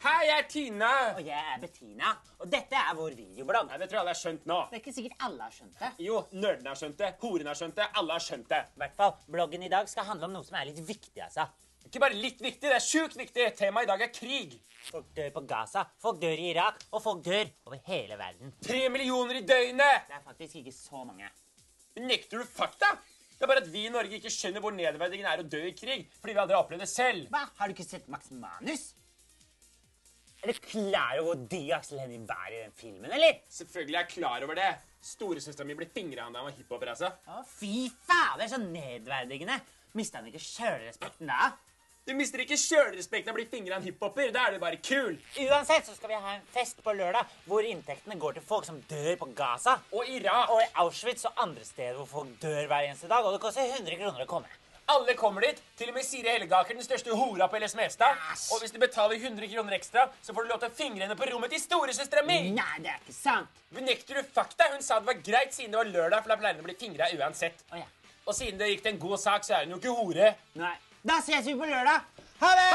Hei, jeg er Tina. Og jeg er Bettina. Og dette er vår videoblogg. Nei, Det tror jeg alle har skjønt nå. Det er ikke sikkert alle har skjønt det. Jo, nerdene har skjønt det, horene har skjønt det, alle har skjønt det. I hvert fall, Bloggen i dag skal handle om noe som er litt viktig. altså. Ikke bare litt viktig, det er sjukt viktig. Temaet i dag er krig. Folk dør på Gaza, folk dør i Irak, og folk dør over hele verden. Tre millioner i døgnet. Det er faktisk ikke så mange. Nekter du fakta? Det er bare at vi i Norge ikke skjønner hvor nedverdigende er å dø i krig, fordi vi aldri har opplevd det selv. Hva? Har du ikke sett Max Manus? Er du klar over hvor digg Aksel Hennie var i den filmen, eller? Selvfølgelig er jeg klar over det. Storesøstera mi ble fingra da han var hiphoper, altså. Fy fader, så nedverdigende. Mista han ikke sjølrespekten da? Du mister ikke sjølrespekten av å bli fingra av en hiphoper. Da er du bare kul. Uansett så skal vi ha en fest på lørdag hvor inntektene går til folk som dør på Gaza. Og Irak. Og i Auschwitz og andre steder hvor folk dør hver eneste dag. Og det koster 100 kroner å komme. Alle kommer dit. Til og med Siri Helgaker, den største hora på LS Mestad. Og hvis du betaler 100 kroner ekstra, så får du lov til å fingre henne på rommet til storesøstera mi. Nei, det er ikke sant. Benekter du fakta? Hun sa det var greit siden det var lørdag, for da pleier hun å bli fingra uansett. Oh, ja. Og siden det gikk til en god sak, så er hun jo ikke hore. Nei. Da ses vi på lørdag. Ha det!